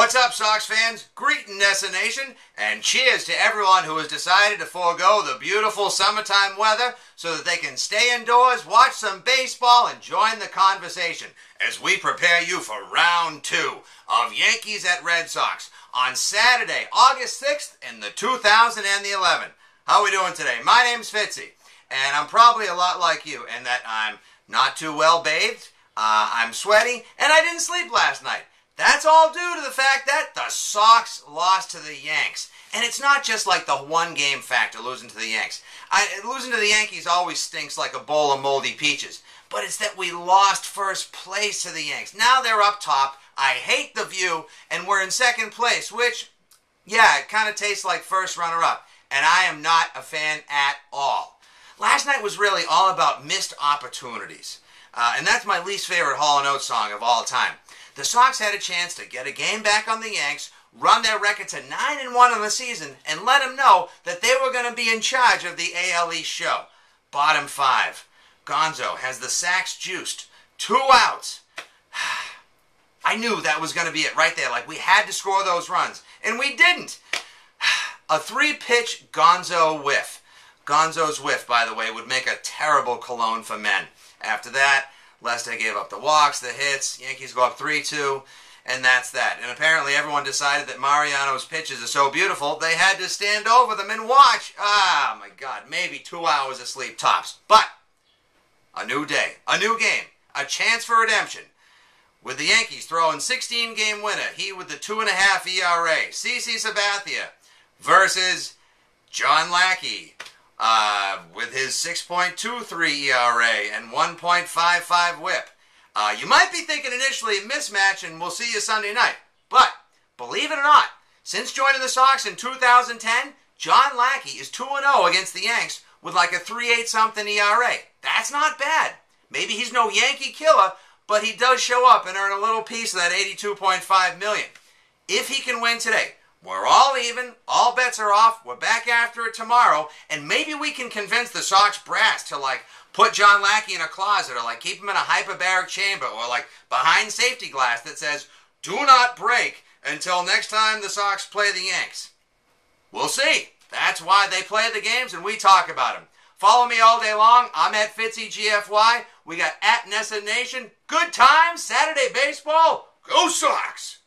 What's up, Sox fans? Greeting NESN Nation, and cheers to everyone who has decided to forego the beautiful summertime weather so that they can stay indoors, watch some baseball, and join the conversation as we prepare you for round two of Yankees at Red Sox on Saturday, August 6th in the 2011. How are we doing today? My name's Fitzy, and I'm probably a lot like you in that I'm not too well bathed, uh, I'm sweaty, and I didn't sleep last night. That's all due to the fact that the Sox lost to the Yanks. And it's not just like the one game factor losing to the Yanks. I, losing to the Yankees always stinks like a bowl of moldy peaches. But it's that we lost first place to the Yanks. Now they're up top. I hate the view, and we're in second place, which, yeah, it kind of tastes like first runner up. And I am not a fan at all. Last night was really all about missed opportunities. Uh, and that's my least favorite Hall & Oates song of all time. The Sox had a chance to get a game back on the Yanks, run their record to 9 and 1 on the season, and let them know that they were going to be in charge of the AL East show. Bottom five. Gonzo has the sacks juiced. Two outs. I knew that was going to be it right there. Like, we had to score those runs. And we didn't. A three pitch Gonzo whiff. Gonzo's whiff, by the way, would make a terrible cologne for men. After that, Lester gave up the walks, the hits. Yankees go up 3 2, and that's that. And apparently, everyone decided that Mariano's pitches are so beautiful, they had to stand over them and watch. Ah, my God, maybe two hours of sleep tops. But a new day, a new game, a chance for redemption. With the Yankees throwing 16 game winner, he with the 2.5 ERA, CC Sabathia versus John Lackey, uh, with his 6.23 ERA and 1.55 whip. Uh, you might be thinking initially a mismatch and we'll see you Sunday night. But believe it or not, since joining the Sox in 2010, John Lackey is 2 0 against the Yanks with like a 3 8 something ERA. That's not bad. Maybe he's no Yankee killer, but he does show up and earn a little piece of that 82.5 million. If he can win today, we're all even. All bets are off. We're back after it tomorrow. And maybe we can convince the Sox brass to like put John Lackey in a closet or like keep him in a hyperbaric chamber or like behind safety glass that says, do not break until next time the Sox play the Yanks. We'll see. That's why they play the games and we talk about them. Follow me all day long. I'm at Fitzy GFY. We got at NESN Nation. Good times. Saturday baseball. Go Sox!